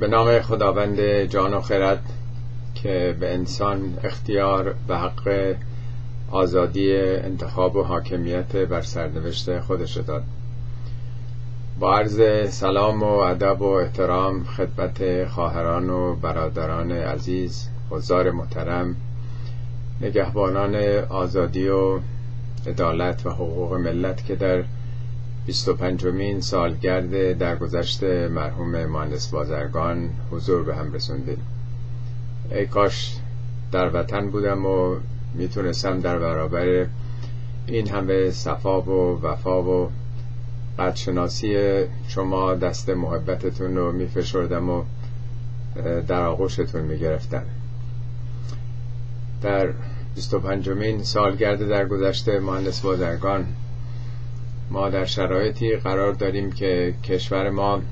به نام خداوند جان و خرد که به انسان اختیار و حق آزادی انتخاب و حاکمیت بر سرنوشت خودش داد. با عرض سلام و ادب و احترام خدمت خواهران و برادران عزیز حضار محترم نگهبانان آزادی و عدالت و حقوق ملت که در 25 مین سالگرد درگذشت مرحوم مهندس بازرگان حضور به هم رسوندیم. ای کاش در وطن بودم و می‌تونستم در برابر این همه صفا و وفا و قدشناسی شما دست محبتتون رو میفشردم و در آغوشتون می‌گرفتم. در 25 مین سالگرد در گذشته مهندس بازرگان ما در شرایطی قرار داریم که کشور ما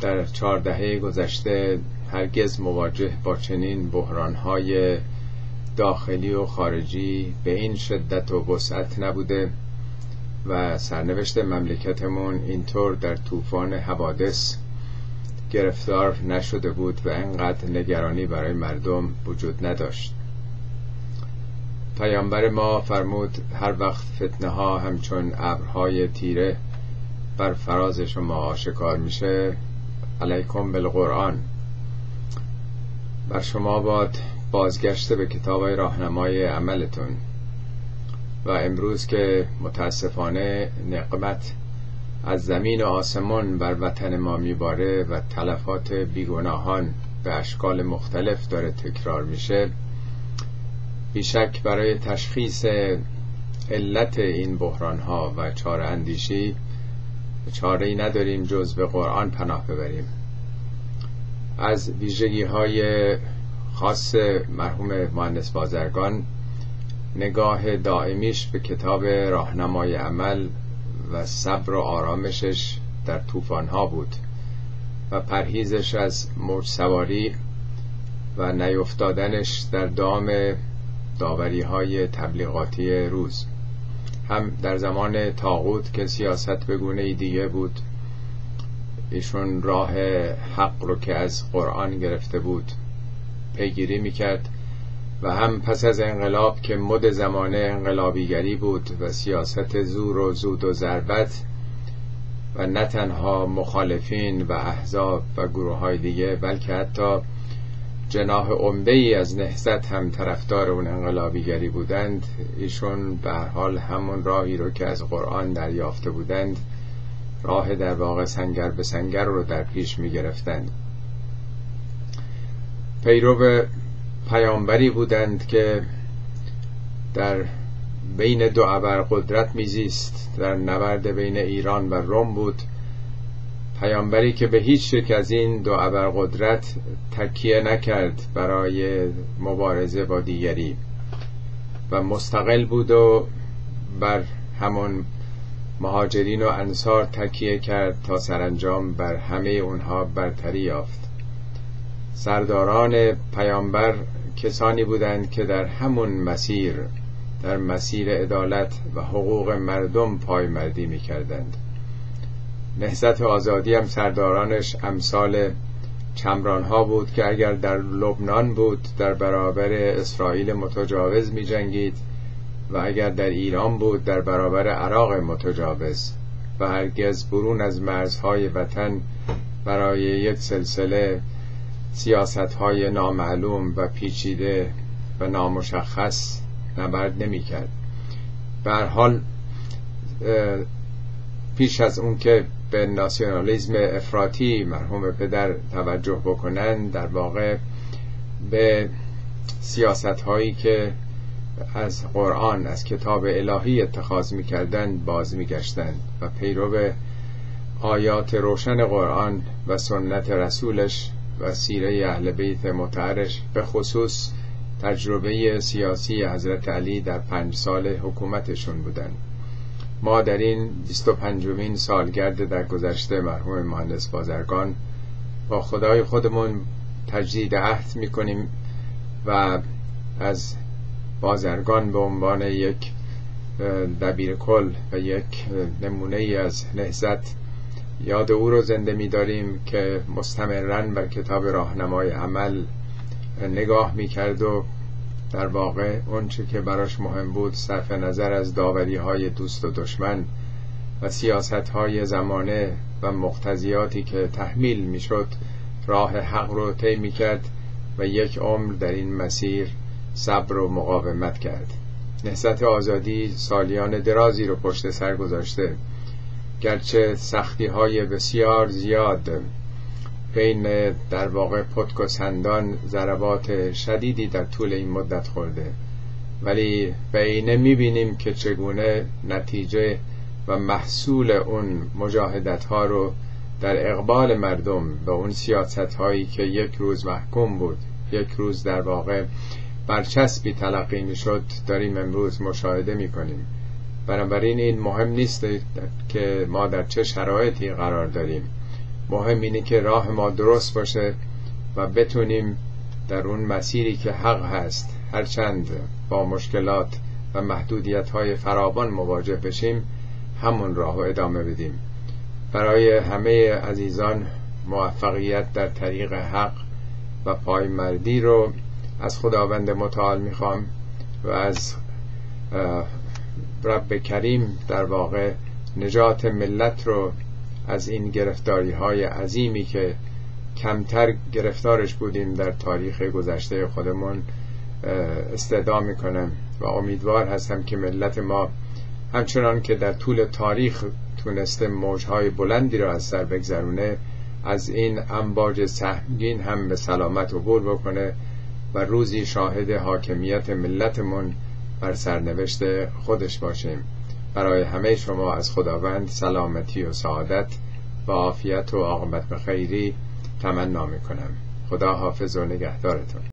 در چهار دهه گذشته هرگز مواجه با چنین بحرانهای داخلی و خارجی به این شدت و وسعت نبوده و سرنوشت مملکتمون اینطور در طوفان حوادث گرفتار نشده بود و انقدر نگرانی برای مردم وجود نداشت. پیامبر ما فرمود هر وقت فتنه ها همچون ابرهای تیره بر فراز شما آشکار میشه علیکم بالقرآن. بر شما باد بازگشته به کتاب راهنمای عملتون. و امروز که متاسفانه نقمت از زمین و آسمان بر وطن ما میباره و تلفات بیگناهان به اشکال مختلف داره تکرار میشه بیشک برای تشخیص علت این بحران ها و چاره اندیشی چاره ای نداریم جز به قرآن پناه ببریم. از ویژگی های خاص مرحوم مهندس بازرگان نگاه دائمیش به کتاب راهنمای عمل و صبر و آرامشش در طوفان ها بود و پرهیزش از موج سواری و نیفتادنش در دام داوری های تبلیغاتی روز. هم در زمان تاغوت که سیاست به گونه دیگه بود ایشون راه حق رو که از قرآن گرفته بود پیگیری می‌کرد و هم پس از انقلاب که مد زمانه انقلابیگری بود و سیاست زور و زود و ضربت و نه تنها مخالفین و احزاب و گروه های دیگه بلکه حتی جناح عمده ای از نهزت هم طرفدار اون انقلابیگری بودند. ایشون به حال همون راهی رو که از قرآن دریافته بودند راه در واقع سنگر به سنگر رو در پیش می گرفتند پیرو پیامبری بودند که در بین دو قدرت میزیست در نبرد بین ایران و روم بود. پیامبری که به هیچ یک از این دو قدرت تکیه نکرد برای مبارزه با دیگری و مستقل بود و بر همون مهاجرین و انصار تکیه کرد تا سرانجام بر همه اونها برتری یافت. سرداران پیامبر کسانی بودند که در همون مسیر در مسیر عدالت و حقوق مردم پایمردی می کردند نهزت آزادی هم سردارانش امثال چمران ها بود که اگر در لبنان بود در برابر اسرائیل متجاوز می جنگید و اگر در ایران بود در برابر عراق متجاوز و هرگز برون از مرزهای وطن برای یک سلسله سیاست های نامعلوم و پیچیده و نامشخص نبرد نمی کرد حال پیش از اون که به ناسیونالیزم افراطی مرحوم پدر توجه بکنن در واقع به سیاست هایی که از قرآن از کتاب الهی اتخاذ می‌کردند باز میگشتند و پیرو آیات روشن قرآن و سنت رسولش و سیره اهل بیت متعرش به خصوص تجربه سیاسی حضرت علی در پنج سال حکومتشون بودند ما در این 25 مین سالگرد در گذشته مرحوم مهندس بازرگان با خدای خودمون تجدید عهد می‌کنیم و از بازرگان به عنوان یک دبیر کل و یک نمونه ای از نهزت یاد او رو زنده می‌داریم که مستمرا بر کتاب راهنمای عمل نگاه می‌کرد و در واقع اونچه که براش مهم بود صرف نظر از داوری های دوست و دشمن و سیاست های زمانه و مقتضیاتی که تحمیل می‌شد راه حق رو طی می‌کرد و یک عمر در این مسیر صبر و مقاومت کرد. نهضت آزادی سالیان درازی رو پشت سر گذاشته گرچه سختی های بسیار زیاد بین در واقع پتک و سندان ضربات شدیدی در طول این مدت خورده. ولی به اینه می‌بینیم که چگونه نتیجه و محصول اون مجاهدت ها رو در اقبال مردم به اون سیاست هایی که یک روز محکوم بود یک روز در واقع برچسبی تلقی می شد داریم امروز مشاهده می کنیم بنابراین این مهم نیست که ما در چه شرایطی قرار داریم. مهم اینه که راه ما درست باشه و بتونیم در اون مسیری که حق هست هرچند با مشکلات و محدودیت های فراوان مواجه بشیم همون راه ادامه بدیم. برای همه عزیزان موفقیت در طریق حق و پایمردی رو از خداوند متعال می‌خوام و از رب کریم در واقع نجات ملت رو از این گرفتاری های عظیمی که کمتر گرفتارش بودیم در تاریخ گذشته خودمون استعدا می‌کنم و امیدوار هستم که ملت ما همچنان که در طول تاریخ تونسته موجهای بلندی را از سر بگذرونه از این امواج سهمگین هم به سلامت عبور بکنه و روزی شاهد حاکمیت ملتمون بر سرنوشت خودش باشیم. برای همه شما از خداوند سلامتی و سعادت و عافیت و عاقبت به خیری تمنا می‌کنم. خدا حافظ و نگهدارتون.